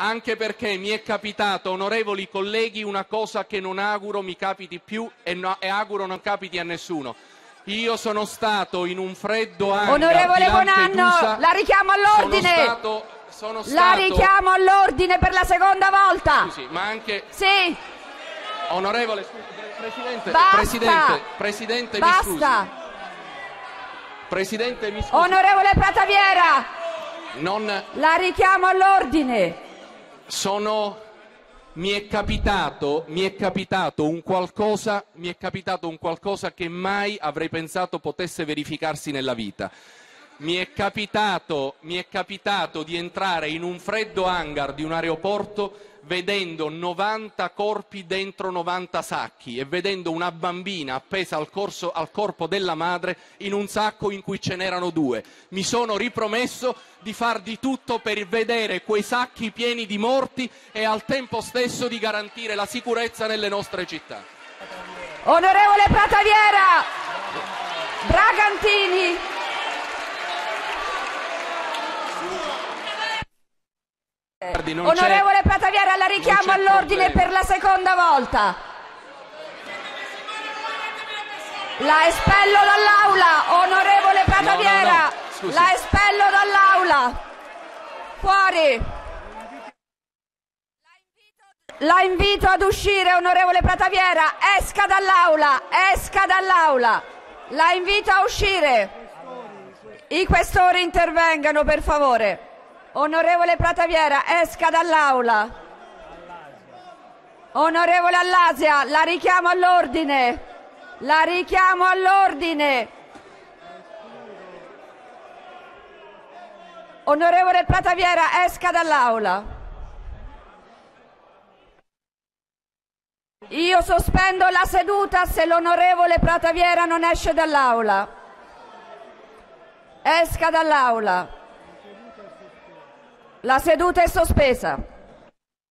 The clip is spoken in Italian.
anche perché mi è capitato, onorevoli colleghi, una cosa che non auguro mi capiti più e, no, e auguro non capiti a nessuno. Io sono stato in un freddo hangar Onorevole Bonanno, la richiamo all'ordine. Sono stato, sono La stato- richiamo all'ordine per la seconda volta. Scusi, ma anche Sì, onorevole, Presidente, Basta. Presidente, Presidente, mi scusi. basta. Presidente, mi scusi. Onorevole Prataviera, Non la richiamo all'ordine. Sono mi è capitato, mi è capitato un qualcosa, mi è capitato un qualcosa che mai avrei pensato potesse verificarsi nella vita. Mi è capitato, mi è capitato di entrare in un freddo hangar di un aeroporto vedendo 90 corpi dentro 90 sacchi e vedendo una bambina appesa al, corso- al corpo della madre in un sacco in cui ce n'erano due. Mi sono ripromesso di far di tutto per vedere quei sacchi pieni di morti e al tempo stesso di garantire la sicurezza nelle nostre città. Onorevole Prataviera, Bragantini. Onorevole Prataviera, la richiamo all'ordine per la seconda volta. La espello dall'aula, onorevole Prataviera. no, no, scusi. La espello dall'aula. Fuori. La invito ad uscire, onorevole Prataviera. Esca dall'aula, esca dall'aula. La invito a uscire. I questori intervengano, per favore. Onorevole Prataviera, esca dall'aula. Onorevole Allasia, la richiamo all'ordine. La richiamo all'ordine. Onorevole Prataviera, esca dall'aula. Io sospendo la seduta se l'onorevole Prataviera non esce dall'aula. Esca dall'aula. La seduta è sospesa.